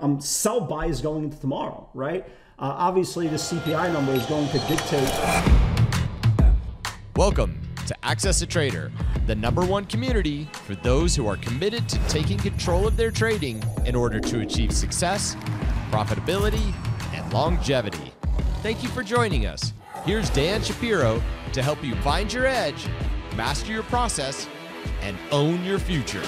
um, sell buys going into tomorrow, right? Uh, obviously, the CPI number is going to dictate. Welcome to Access a Trader, the number one community for those who are committed to taking control of their trading in order to achieve success, profitability, and longevity. Thank you for joining us. Here's Dan Shapiro to help you find your edge, master your process, and own your future.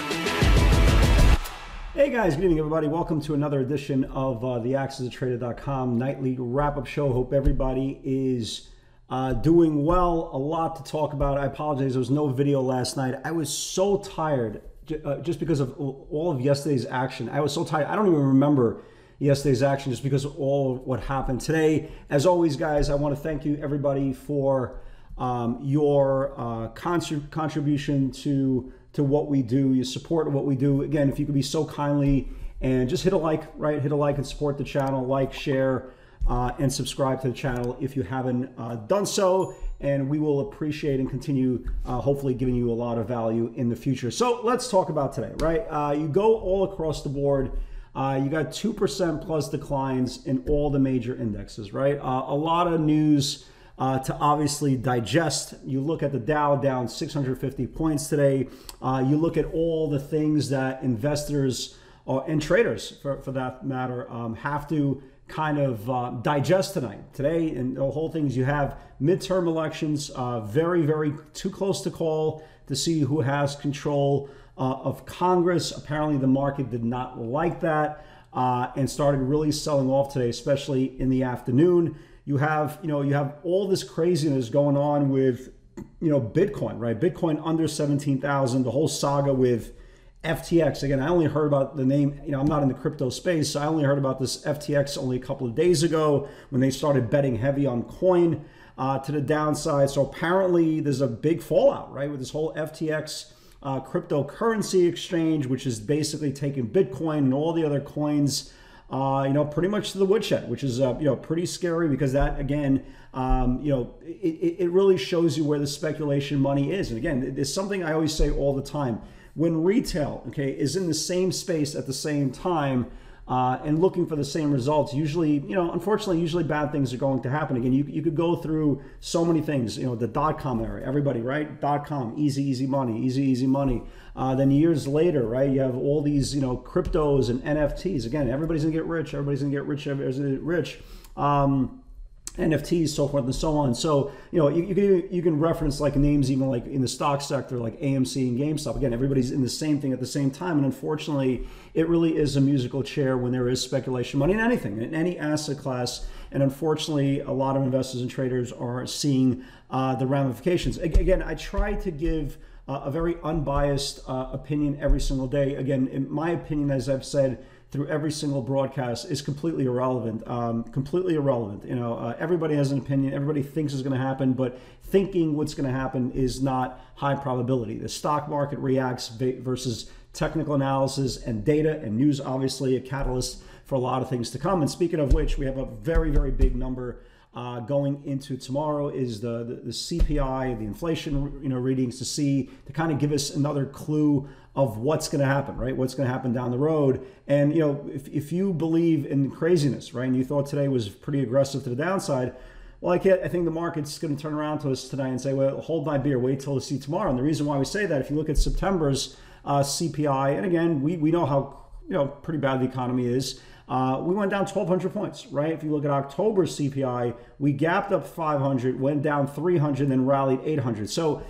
Hey guys, good evening everybody. Welcome to another edition of uh, the AccessATrader.com nightly wrap-up show. Hope everybody is uh, doing well. A lot to talk about. I apologize, there was no video last night. I was so tired uh, just because of all of yesterday's action. I was so tired. I don't even remember yesterday's action just because of all of what happened today. As always, guys, I want to thank you everybody for um, your uh, contribution to to what we do. You support what we do. Again, if you could be so kindly and just hit a like, right? Hit a like and support the channel, like, share, uh, and subscribe to the channel if you haven't uh, done so. And we will appreciate and continue, uh, hopefully, giving you a lot of value in the future. So let's talk about today, right? Uh, you go all across the board. Uh, you got 2% plus declines in all the major indexes, right? Uh, a lot of news uh, to obviously digest. You look at the Dow down 650 points today. Uh, you look at all the things that investors uh, and traders, for, for that matter, um, have to kind of uh, digest tonight. Today, and the whole thing is you have midterm elections, uh, very, very too close to call to see who has control uh, of Congress. Apparently, the market did not like that. and started really selling off today, especially in the afternoon you have you know you have all this craziness going on with you know bitcoin right? Bitcoin under 17000 the whole saga with ftx again i only heard about the name you know i'm not in the crypto space so i only heard about this ftx only a couple of days ago when they started betting heavy on coin uh, to the downside. So apparently there's a big fallout right with this whole ftx uh, cryptocurrency exchange which is basically taking bitcoin and all the other coins uh, you know, pretty much to the woodshed, which is, uh, you know, pretty scary because that, again, um, you know, it, it really shows you where the speculation money is. And again, it's something I always say all the time. When retail, okay, is in the same space at the same time, uh, and looking for the same results, usually, you know, unfortunately, usually bad things are going to happen. Again, you, you could go through so many things, you know, the dot com era, everybody, right? Dot com, easy, easy money, easy, easy money. Uh, then years later, right, you have all these, you know, cryptos and NFTs. Again, everybody's gonna get rich, everybody's gonna get rich, everybody's gonna get rich. Um, NFTs, so forth and so on. So you know you, you, can you can reference like names even like in the stock sector, like AMC and GameStop. Again, everybody's in the same thing at the same time, and unfortunately, it really is a musical chair when there is speculation money in anything, in any asset class. And unfortunately, a lot of investors and traders are seeing uh, the ramifications. Again, I try to give uh, a very unbiased uh, opinion every single day. Again, in my opinion, as I've said through every single broadcast is completely irrelevant. Um, completely irrelevant. You know, uh, everybody has an opinion. Everybody thinks is going to happen, but thinking what's going to happen is not high probability. The stock market reacts versus technical analysis and data and news. Obviously, a catalyst for a lot of things to come. And speaking of which, we have a very very big number. Uh, going into tomorrow is the, the, the CPI, the inflation you know readings to see to kind of give us another clue of what's going to happen, right? What's going to happen down the road. And, you know, if, if you believe in craziness, right, and you thought today was pretty aggressive to the downside, well, I, can't, I think the market's going to turn around to us tonight and say, well, hold my beer, wait till we see tomorrow. And the reason why we say that, if you look at September's uh, CPI, and again, we, we know how, you know, pretty bad the economy is. Uh, we went down 1,200 points, right? If you look at October's CPI, we gapped up 500, went down 300, then rallied 800. So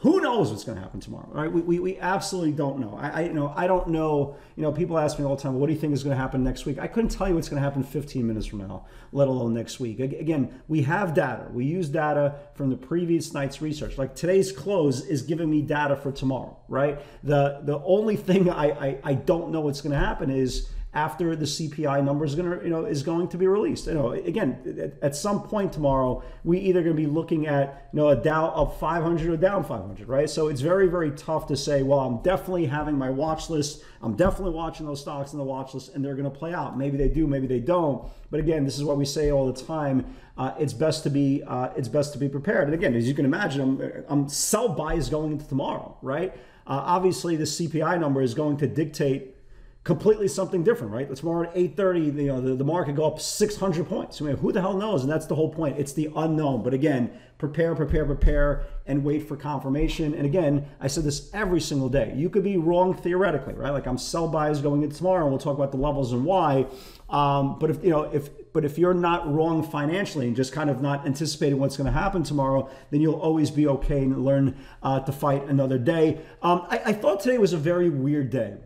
who knows what's going to happen tomorrow right? We, we, we absolutely don't know. I, I, you know i don't know you know people ask me all the time what do you think is going to happen next week? I couldn't tell you what's going to happen 15 minutes from now let alone next week. Again we have data. We use data from the previous night's research. Like today's close is giving me data for tomorrow right? The the only thing i i, I don't know what's going to happen is after the CPI number is going to, you know, is going to be released. You know, again, at, at some point tomorrow, we either going to be looking at, you know, a Dow up 500 or down 500, right? So it's very, very tough to say, well, I'm definitely having my watch list. I'm definitely watching those stocks in the watch list, and they're going to play out. Maybe they do, maybe they don't. But again, this is what we say all the time. Uh, it's best to be, uh, it's best to be prepared. And again, as you can imagine, I'm, I'm sell buys going into tomorrow, right? Uh, obviously, the CPI number is going to dictate completely something different, right? Tomorrow at 8.30, you know, the, the market go up 600 points. I mean, who the hell knows? And that's the whole point. It's the unknown. But again, prepare, prepare, prepare, and wait for confirmation. And again, I said this every single day. You could be wrong theoretically, right? Like I'm sell buys going into tomorrow, and we'll talk about the levels and why. Um, but if you know, if but if you're not wrong financially and just kind of not anticipating what's going to happen tomorrow, then you'll always be okay and learn uh, to fight another day. Um, I, I thought today was a very weird day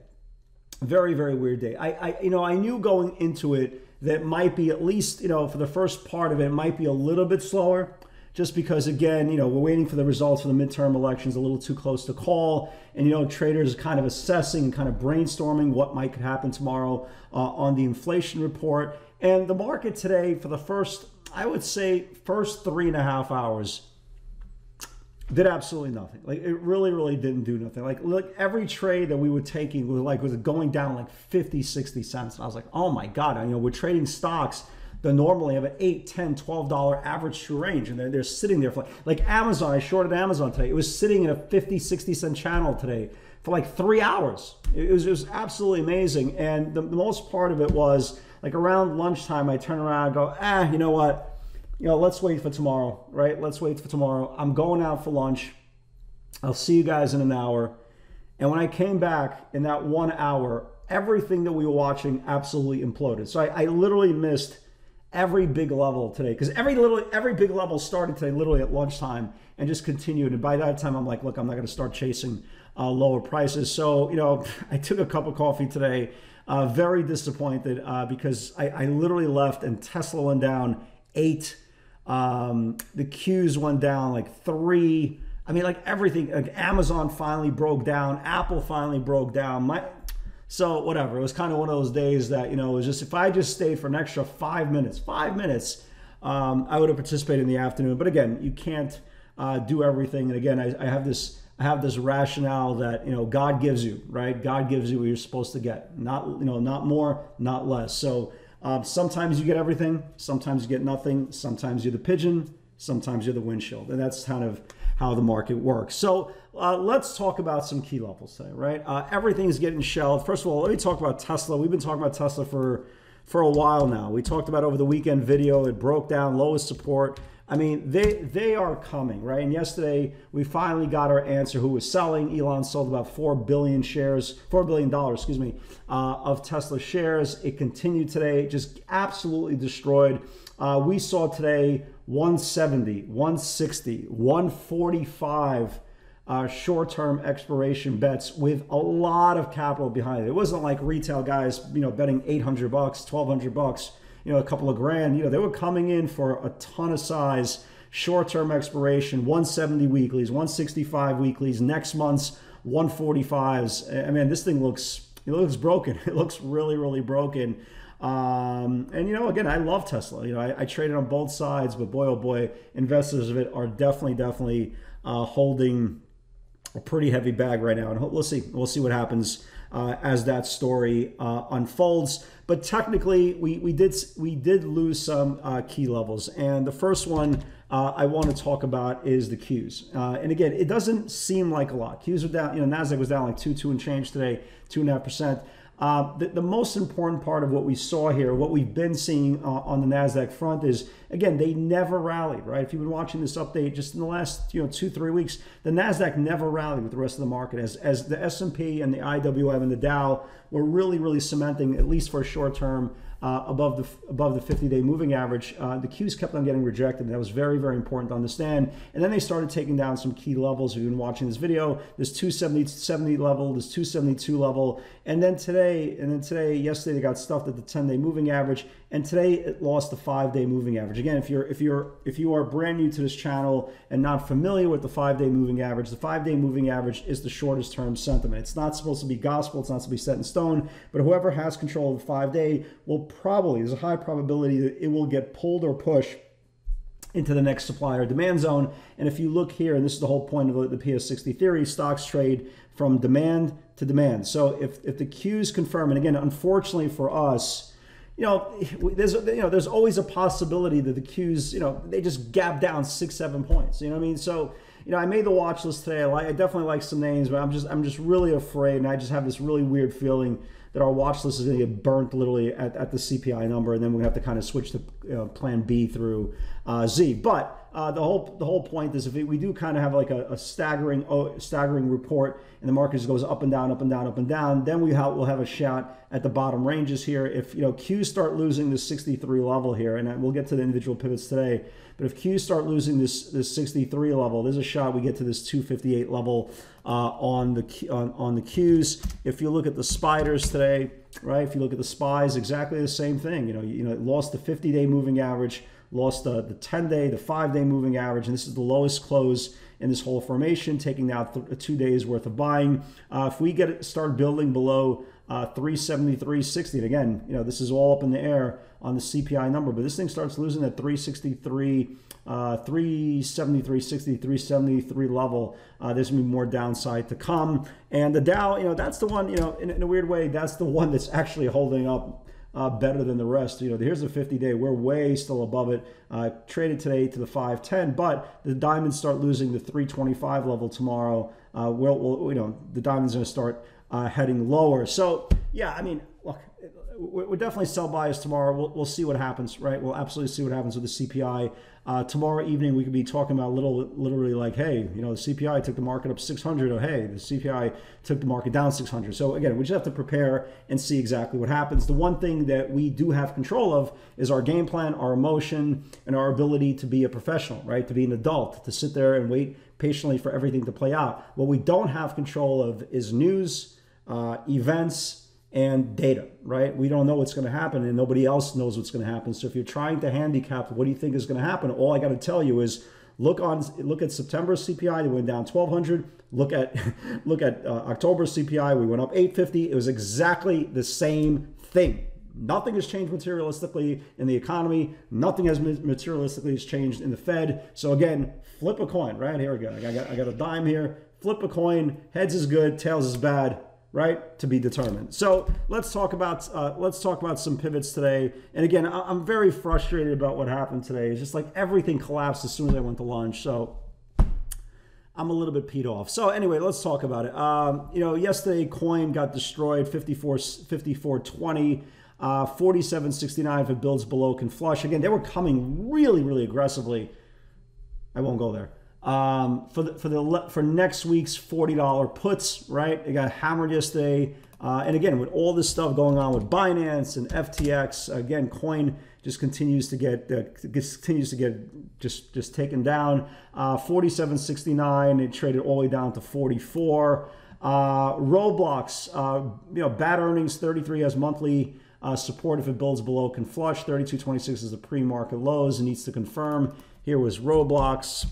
very very weird day. I, I you know I knew going into it that might be at least you know for the first part of it, it might be a little bit slower just because again you know we're waiting for the results for the midterm elections a little too close to call and you know traders kind of assessing and kind of brainstorming what might could happen tomorrow uh, on the inflation report and the market today for the first i would say first three and a half hours did absolutely nothing. Like it really, really didn't do nothing. Like look, every trade that we were taking was like was going down like 50, 60 cents. And I was like, oh my God, you know, we're trading stocks that normally have an 8, 10, 12 dollar average true range. And they're, they're sitting there for like, like Amazon, I shorted Amazon today. It was sitting in a 50, 60 cent channel today for like three hours. It was, it was absolutely amazing. And the, the most part of it was like around lunchtime, I turn around and go, ah, you know what? You know, let's wait for tomorrow, right? Let's wait for tomorrow. I'm going out for lunch. I'll see you guys in an hour. And when I came back in that one hour, everything that we were watching absolutely imploded. So I, I literally missed every big level today because every little every big level started today literally at lunchtime and just continued. And by that time, I'm like, look, I'm not going to start chasing uh, lower prices. So you know, I took a cup of coffee today. Uh, very disappointed uh, because I, I literally left and Tesla went down eight um, the Qs went down like three. I mean, like everything. Like Amazon finally broke down. Apple finally broke down. My so whatever. It was kind of one of those days that you know it was just if I just stayed for an extra five minutes, five minutes, um, I would have participated in the afternoon. But again, you can't uh, do everything. And again, I, I have this. I have this rationale that you know God gives you, right? God gives you what you're supposed to get, not you know, not more, not less. So um, sometimes you get everything, sometimes you get nothing, sometimes you're the pigeon, sometimes you're the windshield. And that's kind of how the market works. So uh, let's talk about some key levels today, right? Uh, everything is getting shelled. First of all, let me talk about Tesla. We've been talking about Tesla for for a while now. We talked about over the weekend video. It broke down lowest support. I mean, they they are coming, right? And yesterday we finally got our answer. Who was selling? Elon sold about four billion shares, four billion dollars, excuse me, uh, of Tesla shares. It continued today, just absolutely destroyed. Uh, we saw today 170, 160, 145 uh, short-term expiration bets with a lot of capital behind it. It wasn't like retail guys, you know, betting 800 bucks, 1200 bucks you know, a couple of grand. You know, they were coming in for a ton of size, short-term expiration, 170 weeklies, 165 weeklies, next month's 145s. I mean, this thing looks it looks broken. It looks really, really broken. Um, and you know, again, I love Tesla. You know, I, I traded on both sides, but boy, oh boy, investors of it are definitely, definitely uh, holding a pretty heavy bag right now. And we'll see. We'll see what happens uh, as that story uh, unfolds. But technically, we, we did we did lose some uh, key levels, and the first one uh, I want to talk about is the Qs. Uh, and again, it doesn't seem like a lot. Qs are down. You know, Nasdaq was down like two two and change today, two and a half percent. Uh, the, the, most important part of what we saw here, what we've been seeing uh, on the Nasdaq front, is again they never rallied. Right? If you've been watching this update just in the last you know two three weeks, the Nasdaq never rallied with the rest of the market as as the S and P and the IWM and the Dow were really really cementing at least for a short term uh, above the above the 50-day moving average. Uh, the Qs kept on getting rejected. That was very very important to understand. And then they started taking down some key levels. If you've been watching this video, this 270 70 level, this 272 level, and then today, and then today, yesterday they got stuffed at the 10-day moving average, and today it lost the five-day moving average. Again, if you're if you're if you are brand new to this channel and not familiar with the five-day moving average, the five-day moving average is the shortest term sentiment. It's not supposed to be gospel. It's not supposed to be set in stone. But whoever has control of the five-day will probably, there's a high probability that it will get pulled or pushed into the next supply or demand zone. And if you look here, and this is the whole point of the, the PS60 theory, stocks trade from demand to demand. So if, if the Qs confirm, and again, unfortunately for us, you know, there's you know there's always a possibility that the Qs, you know, they just gap down six, seven points. You know what I mean? So you know, I made the watch list today. I, like, I definitely like some names, but I'm just I'm just really afraid, and I just have this really weird feeling that our watch list is going to get burnt literally at, at the CPI number, and then we have to kind of switch to you know, Plan B through uh, Z. But uh, the whole the whole point is if we do kind of have like a, a staggering oh, staggering report and the market just goes up and down, up and down, up and down, then we have, we'll have a shot at the bottom ranges here. If you know Qs start losing the 63 level here, and we'll get to the individual pivots today, but if Qs start losing this this 63 level, there's a shot we get to this 258 level uh, on the on, on the Qs. If you look at the spiders today, right? If you look at the spies, exactly the same thing. You know, you know, it lost the 50-day moving average lost the, the 10 day, the five day moving average, and this is the lowest close in this whole formation, taking out th- two days worth of buying. Uh, if we get it, start building below uh, 373.60, and again, you know, this is all up in the air on the CPI number, but this thing starts losing at 363. Uh, 373, 373 level. Uh, there's gonna be more downside to come. And the Dow, you know, that's the one, you know, in, in a weird way, that's the one that's actually holding up uh, better than the rest. You know, here's the 50 day. We're way still above it. Uh, traded today to the 510, but the diamonds start losing the 325 level tomorrow. Uh, we'll, we'll, you know, the diamonds going to start uh, heading lower. So yeah, I mean, we're definitely sell bias tomorrow. We'll, we'll see what happens, right? We'll absolutely see what happens with the CPI. Uh, tomorrow evening, we could be talking about little, literally like, hey, you know, the CPI took the market up 600, or hey, the CPI took the market down 600. So again, we just have to prepare and see exactly what happens. The one thing that we do have control of is our game plan, our emotion, and our ability to be a professional, right? To be an adult, to sit there and wait patiently for everything to play out. What we don't have control of is news, uh, events, and data, right? We don't know what's going to happen and nobody else knows what's going to happen. So if you're trying to handicap what do you think is going to happen, all I got to tell you is look on look at September CPI, they went down 1200. Look at look at uh, October CPI, we went up 850. It was exactly the same thing. Nothing has changed materialistically in the economy. Nothing has materialistically changed in the Fed. So again, flip a coin, right? Here we go. I got, I got a dime here. Flip a coin. Heads is good, tails is bad right to be determined. So let's talk about uh, let's talk about some pivots today. And again i'm very frustrated about what happened today. It's just like everything collapsed as soon as i went to lunch. So i'm a little bit peed off. So anyway let's talk about it. Um, you know yesterday coin got destroyed 54 5420 uh, 47.69 if it builds below can flush. Again they were coming really really aggressively. I won't go there um, for the for the for next week's forty dollar puts. Right, it got hammered yesterday, uh, and again with all this stuff going on with Binance and FTX, again coin just continues to get uh, continues to get just just taken down. Uh, Forty seven sixty nine. It traded all the way down to forty four. Uh, Roblox, uh, you know, bad earnings. Thirty three has monthly. Uh, support if it builds below can flush 32.26 is the pre-market lows and needs to confirm here was roblox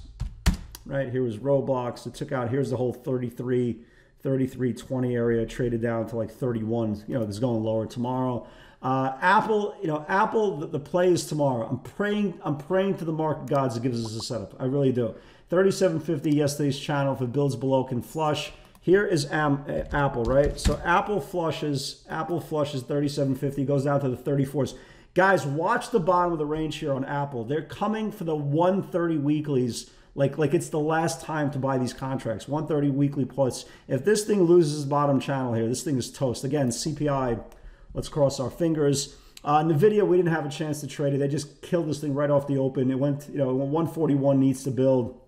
right? Here was Roblox. It took out, here's the whole 33, 33, 20 area, traded down to like 31. You know, it's going lower tomorrow. Uh, Apple, you know, Apple, the, the play is tomorrow. I'm praying, I'm praying to the market gods that gives us a setup. I really do. 3750 yesterday's channel. If it builds below, can flush. Here is Am, uh, Apple, right? So Apple flushes, Apple flushes 3750, goes down to the 34s. Guys, watch the bottom of the range here on Apple. They're coming for the 130 weeklies like like it's the last time to buy these contracts. 130 weekly puts. If this thing loses bottom channel here, this thing is toast. Again, CPI. Let's cross our fingers. Uh, Nvidia, we didn't have a chance to trade it. They just killed this thing right off the open. It went, you know, 141 needs to build.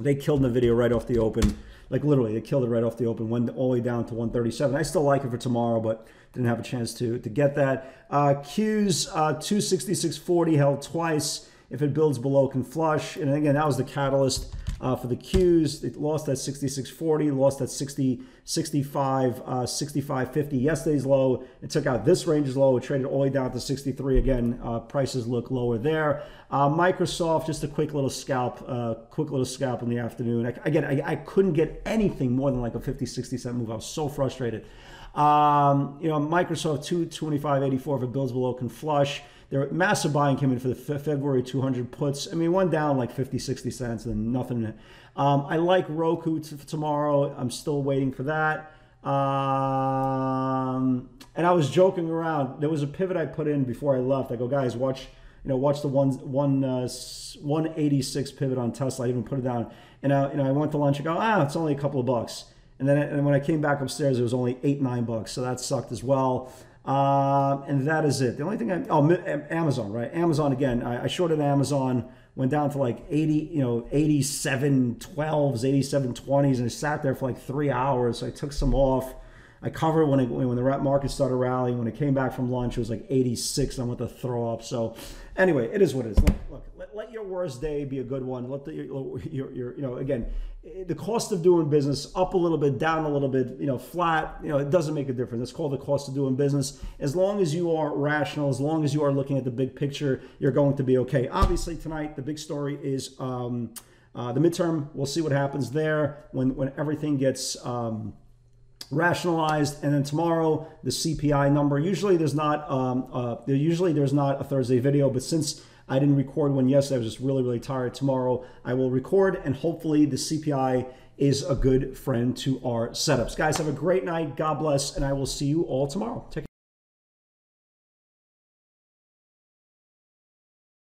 They killed Nvidia right off the open. Like literally, they killed it right off the open. Went all the way down to 137. I still like it for tomorrow, but didn't have a chance to to get that. Uh, Qs uh, 266.40 held twice if it builds below can flush. And again, that was the catalyst uh, for the Qs. It lost at 66.40, lost at 60, 65, uh, 65.50 yesterday's low. It took out this range's low. It traded all the way down to 63. Again, uh, prices look lower there. Uh, Microsoft, just a quick little scalp, uh, quick little scalp in the afternoon. I, again, I, I, couldn't get anything more than like a 50, 60 cent move. I was so frustrated. Um, you know, Microsoft 225.84 if it builds below can flush. There were massive buying came in for the February 200 puts. I mean, one down like 50, 60 cents and nothing. Um, I like Roku tomorrow. I'm still waiting for that. Um, and I was joking around. There was a pivot I put in before I left. I go, guys, watch, you know, watch the one one uh, 186 pivot on Tesla. I even put it down. And I, you know, I went to lunch. I go, ah, it's only a couple of bucks. And then and when I came back upstairs, it was only eight nine bucks, so that sucked as well. Um, and that is it. The only thing I oh Amazon right? Amazon again. I, I shorted Amazon, went down to like eighty, you know, eighty seven twelves, eighty seven twenties, and I sat there for like three hours. So I took some off. I covered when it, when the market started rallying. When it came back from lunch, it was like 86. I went to throw up. So, anyway, it is what it is. Look, look let, your worst day be a good one. Let the your, your, your, you know again the cost of doing business up a little bit, down a little bit, you know, flat. You know, it doesn't make a difference. It's called the cost of doing business. As long as you are rational, as long as you are looking at the big picture, you're going to be okay. Obviously, tonight the big story is. Um, uh, the midterm, we'll see what happens there when, when everything gets um, rationalized and then tomorrow the cpi number usually there's not um, uh, usually there's not a thursday video but since i didn't record one yesterday. I was just really really tired. Tomorrow i will record and hopefully the cpi is a good friend to our setups. Guys have a great night. God bless and i will see you all tomorrow. Take